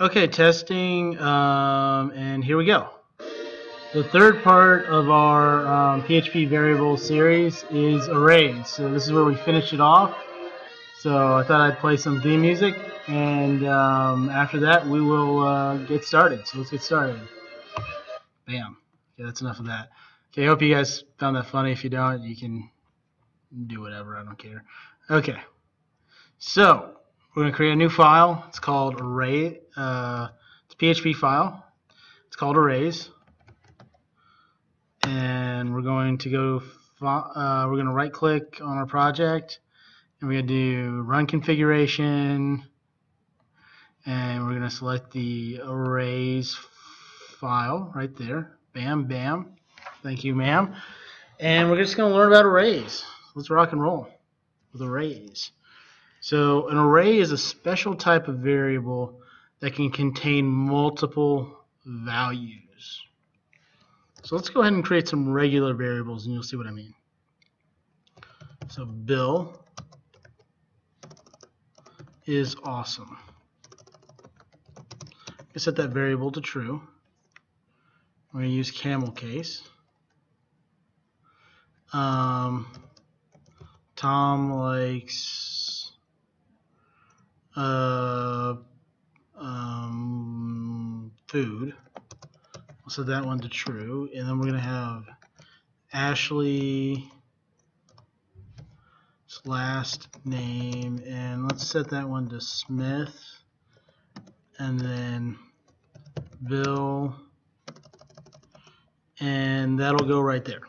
Okay, testing, um, and here we go. The third part of our um, PHP variable series is arrays. So this is where we finish it off. So I thought I'd play some theme music, and um, after that we will uh, get started. So let's get started. Bam. Okay, that's enough of that. Okay, I hope you guys found that funny. If you don't, you can do whatever. I don't care. Okay. So we're going to create a new file. It's called array. Uh, it's a PHP file. It's called arrays. And we're going to go. Uh, we're going to right click on our project, and we're going to do run configuration, and we're going to select the arrays file right there. Bam, bam. Thank you, ma'am. And we're just going to learn about arrays. Let's rock and roll with arrays. So an array is a special type of variable that can contain multiple values. So let's go ahead and create some regular variables and you'll see what I mean. So Bill is awesome. I set that variable to true. We're going to use camel case. Um, Tom likes uh, um, food. We'll set that one to true, and then we're going to have Ashley's last name, and let's set that one to Smith, and then Bill, and that'll go right there.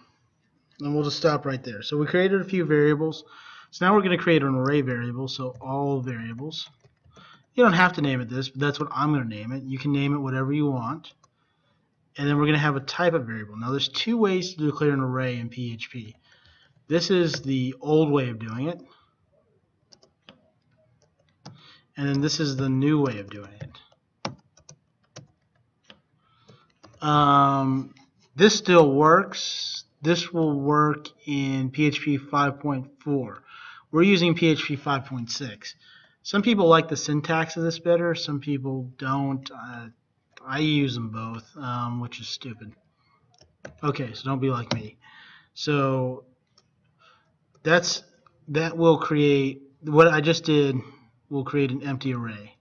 And we'll just stop right there. So we created a few variables. So now we're going to create an array variable, so all variables. You don't have to name it this, but that's what I'm going to name it. You can name it whatever you want. And then we're going to have a type of variable. Now there's two ways to declare an array in PHP. This is the old way of doing it. And then this is the new way of doing it. Um, this still works. This will work in PHP 5.4. We're using PHP 5.6. Some people like the syntax of this better. Some people don't. Uh, I use them both, um, which is stupid. Okay, so don't be like me. So that's that will create what I just did. Will create an empty array.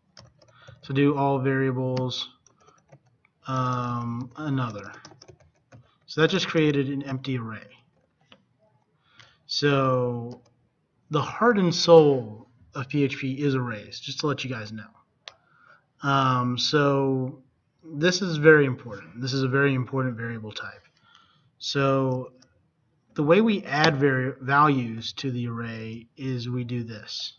So do all variables um, another. So that just created an empty array. So the heart and soul of PHP is arrays, just to let you guys know. Um, so this is very important. This is a very important variable type. So the way we add values to the array is we do this.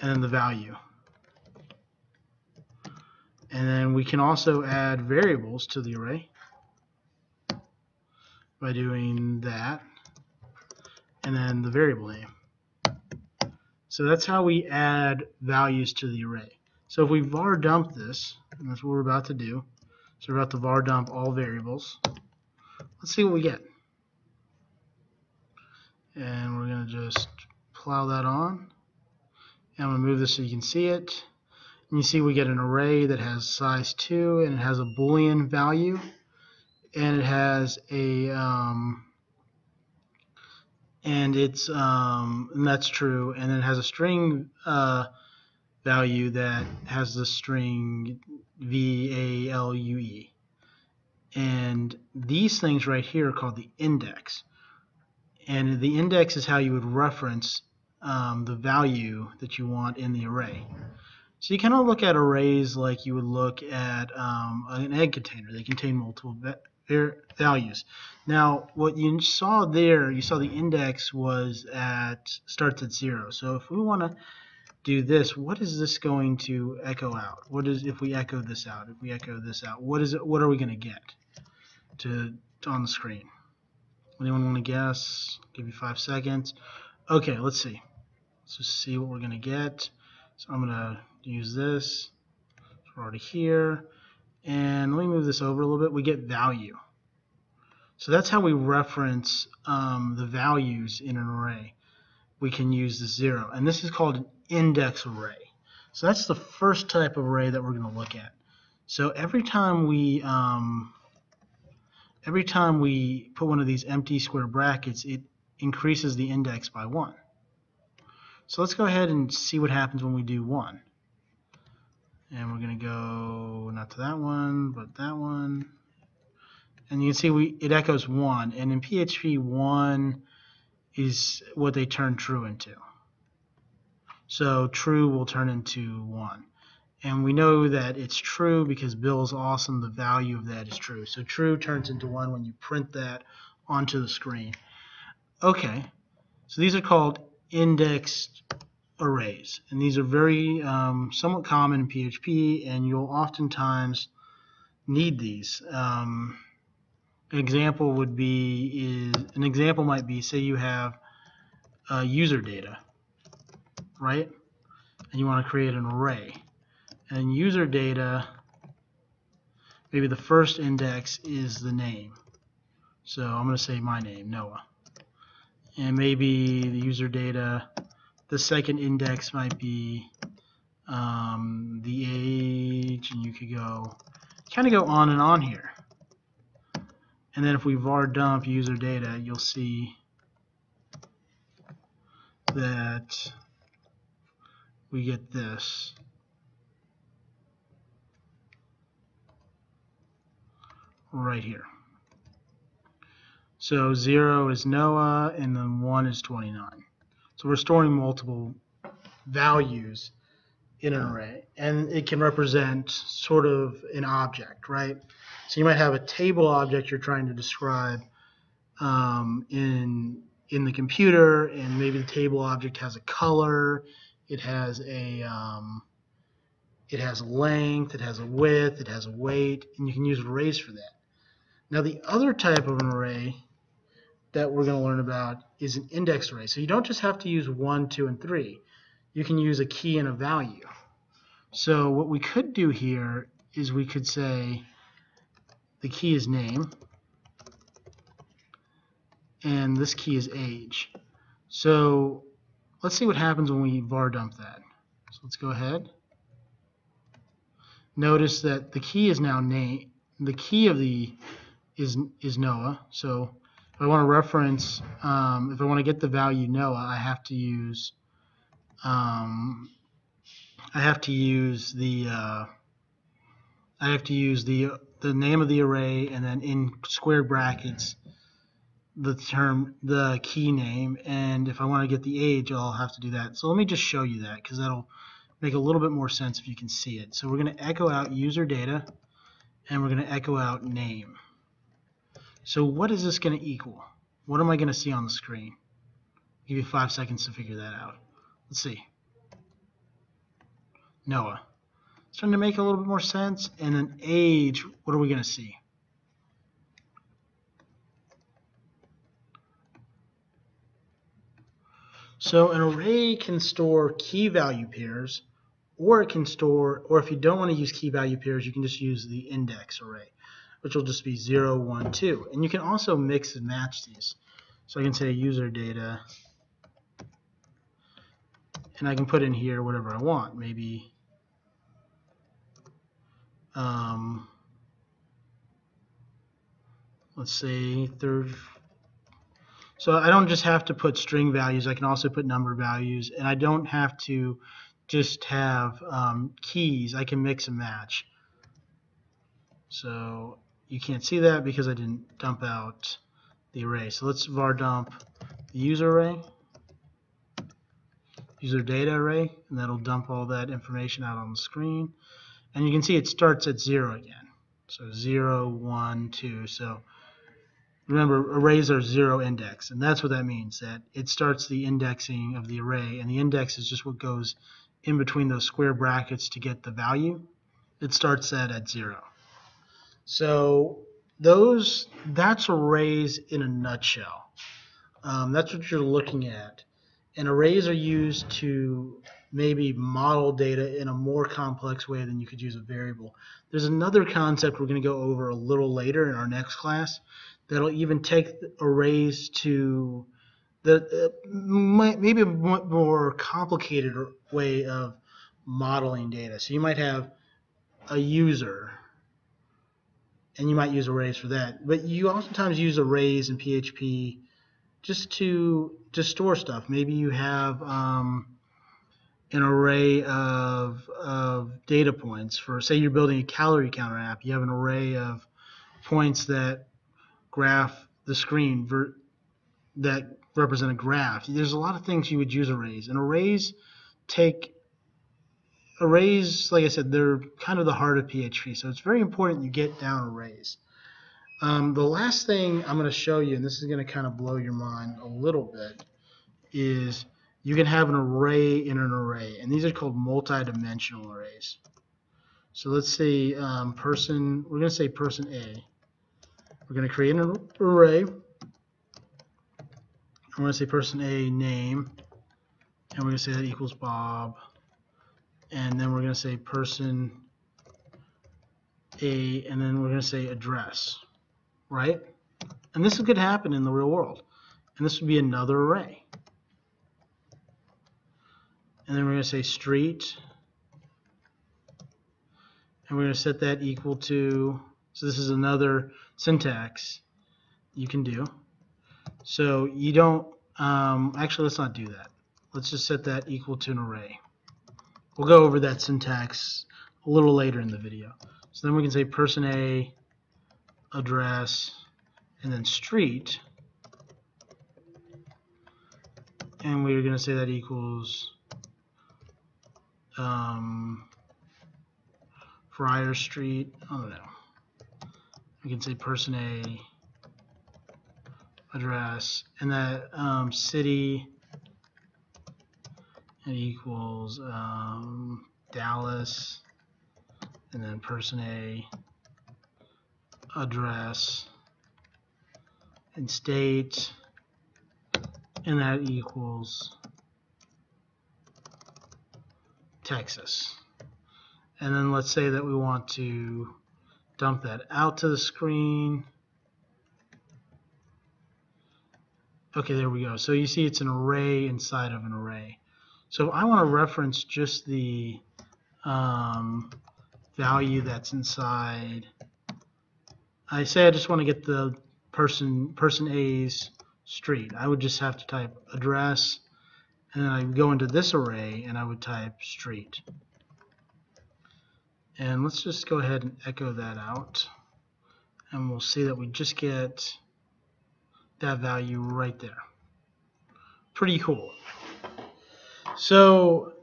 And then the value. And then we can also add variables to the array by doing that and then the variable name. So that's how we add values to the array. So if we var dump this, and that's what we're about to do, so we're about to var dump all variables. Let's see what we get. And we're going to just plow that on. And I'm going to move this so you can see it. And you see we get an array that has size 2 and it has a boolean value and it has a um, and it's um, and that's true. And it has a string uh, value that has the string v a l u e. And these things right here are called the index. And the index is how you would reference um, the value that you want in the array. So you kind of look at arrays like you would look at um, an egg container. They contain multiple values. Now, what you saw there, you saw the index was at starts at zero. So if we want to do this, what is this going to echo out? What is if we echo this out? If we echo this out, what is it? What are we going to get to, to on the screen? Anyone want to guess? Give you five seconds. Okay, let's see. Let's just see what we're going to get. So I'm going to use this. We're already here. And let me move this over a little bit. We get value. So that's how we reference um, the values in an array. We can use the zero. And this is called an index array. So that's the first type of array that we're going to look at. So every time we um, every time we put one of these empty square brackets, it increases the index by one. So let's go ahead and see what happens when we do one. And we're going to go not to that one, but that one. And you can see we it echoes one. And in PHP, one is what they turn true into. So true will turn into 1. And we know that it's true because Bill is awesome. The value of that is true. So true turns into 1 when you print that onto the screen. Okay, so these are called indexed arrays. And these are very um, somewhat common in PHP, and you'll oftentimes need these. Um, an example would be is an example might be say you have uh, user data right? And you want to create an array. And user data, maybe the first index is the name. So I'm going to say my name, Noah. And maybe the user data, the second index might be um, the age, and you could go, kind of go on and on here. And then if we var dump user data, you'll see that we get this. right here. So 0 is Noah, and then 1 is 29. So we're storing multiple values in an array, and it can represent sort of an object, right? So you might have a table object you're trying to describe um, in in the computer, and maybe the table object has a color, it has a um, it has a length, it has a width, it has a weight, and you can use arrays for that. Now the other type of an array that we're going to learn about is an index array. So you don't just have to use 1, 2, and 3. You can use a key and a value. So what we could do here is we could say the key is name and this key is age. So let's see what happens when we var dump that. So let's go ahead. Notice that the key is now name. The key of the is is Noah. So if I want to reference, um, if I want to get the value Noah, I have to use um, I have to use the uh, I have to use the the name of the array and then in square brackets the term, the key name, and if I want to get the age, I'll have to do that. So let me just show you that because that'll make a little bit more sense if you can see it. So we're going to echo out user data, and we're going to echo out name. So what is this going to equal? What am I going to see on the screen? I'll give you five seconds to figure that out. Let's see. Noah. Starting to make a little bit more sense. And then age, what are we going to see? So an array can store key value pairs, or it can store, or if you don't want to use key value pairs, you can just use the index array, which will just be 0, 1, 2. And you can also mix and match these. So I can say user data, and I can put in here whatever I want. Maybe um, let's say third so I don't just have to put string values, I can also put number values, and I don't have to just have um, keys, I can mix and match. So you can't see that because I didn't dump out the array. So let's var dump the user array, user data array, and that'll dump all that information out on the screen. And you can see it starts at 0 again. So zero, one, two. So Remember, arrays are zero index, and that's what that means, that it starts the indexing of the array, and the index is just what goes in between those square brackets to get the value. It starts that at zero. So those, that's arrays in a nutshell. Um, that's what you're looking at. And arrays are used to maybe model data in a more complex way than you could use a variable. There's another concept we're going to go over a little later in our next class that'll even take arrays to the uh, maybe a more complicated way of modeling data. So you might have a user, and you might use arrays for that. But you oftentimes use arrays in PHP just to to store stuff. Maybe you have um, an array of of data points for say you're building a calorie counter app. You have an array of points that graph the screen ver- that represent a graph. There's a lot of things you would use arrays, and arrays take arrays. Like I said, they're kind of the heart of PHP, so it's very important you get down arrays. Um, the last thing I'm going to show you, and this is going to kind of blow your mind a little bit, is you can have an array in an array, and these are called multi-dimensional arrays. So let's say um, person, we're going to say person A. We're going to create an array. I'm going to say person A name, and we're going to say that equals Bob. And then we're going to say person A, and then we're going to say address, right? And this could happen in the real world. And this would be another array. And then we're going to say street, and we're going to set that equal to, so this is another syntax you can do. So you don't, um, actually let's not do that. Let's just set that equal to an array. We'll go over that syntax a little later in the video. So then we can say person A, address, and then street. And we're going to say that equals um, Friar Street. I don't know. We can say person A, address, and that um, city equals um, Dallas, and then person A, address, and state, and that equals Texas. And then let's say that we want to dump that out to the screen. Okay, there we go. So you see it's an array inside of an array. So I want to reference just the um, value that's inside, I say I just want to get the person person A's street. I would just have to type address, and then I go into this array and I would type street. And let's just go ahead and echo that out. And we'll see that we just get that value right there. Pretty cool. So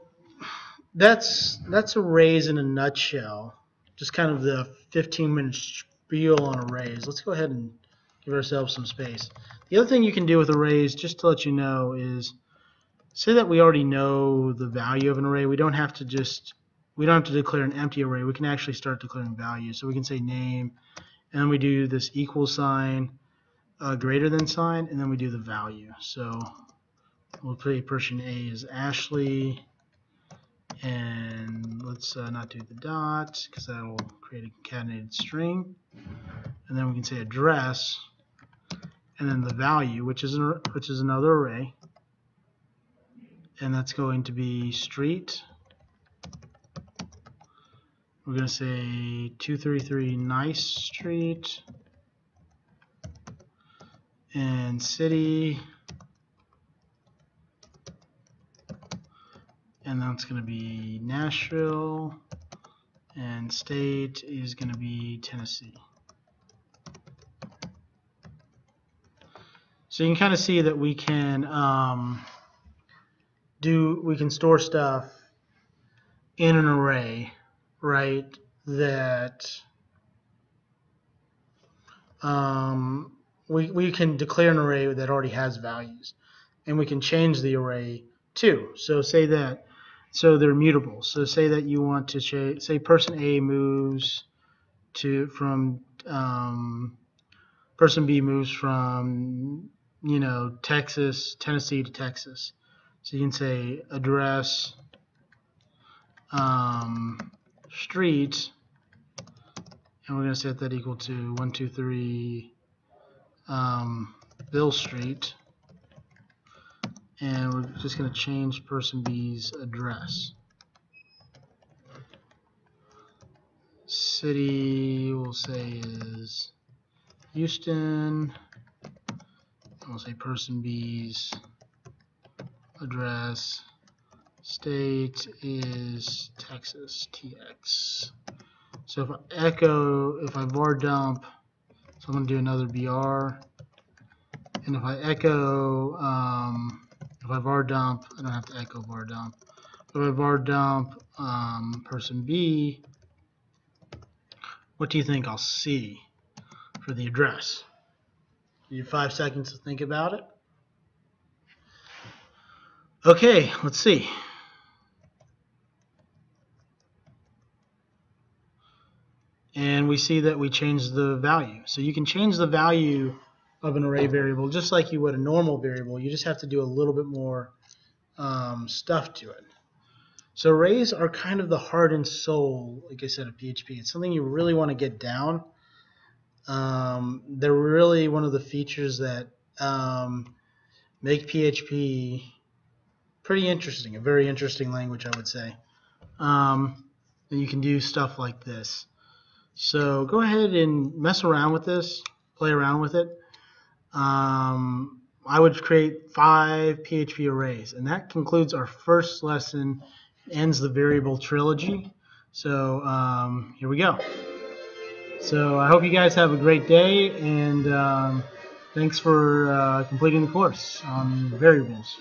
that's that's arrays in a nutshell. Just kind of the 15 minute spiel on arrays. Let's go ahead and give ourselves some space. The other thing you can do with arrays, just to let you know, is say that we already know the value of an array. We don't have to just we don't have to declare an empty array. We can actually start declaring values. So we can say name, and then we do this equal sign, uh, greater than sign, and then we do the value. So we'll a person A is Ashley, and let's uh, not do the dot because that will create a concatenated string. And then we can say address, and then the value, which is an, which is another array, and that's going to be street. We're going to say 233 Nice Street. And city and that's going to be Nashville and state is going to be Tennessee. So you can kind of see that we can um, do we can store stuff in an array right, that um, we, we can declare an array that already has values. And we can change the array too. So say that, so they're mutable. So say that you want to say, say person A moves to from um, person B moves from you know Texas, Tennessee to Texas. So you can say address um, street, and we're going to set that equal to 123 um, Bill Street, and we're just going to change person B's address. city we'll say is Houston. We'll say person B's address. State is Texas, TX. So if I echo, if I var dump, so I'm going to do another BR. And if I echo, um, if I var dump, I don't have to echo var dump. If I var dump um, person B, what do you think I'll see for the address? You have five seconds to think about it. Okay, let's see. And we see that we changed the value. So you can change the value of an array variable just like you would a normal variable. You just have to do a little bit more um, stuff to it. So arrays are kind of the heart and soul, like I said, of PHP. It's something you really want to get down. Um, they're really one of the features that um, make PHP pretty interesting, a very interesting language, I would say. Um, and you can do stuff like this. So go ahead and mess around with this, play around with it. Um, I would create five PHP arrays, and that concludes our first lesson ends the variable trilogy. So um, here we go. So I hope you guys have a great day, and um, thanks for uh, completing the course on variables.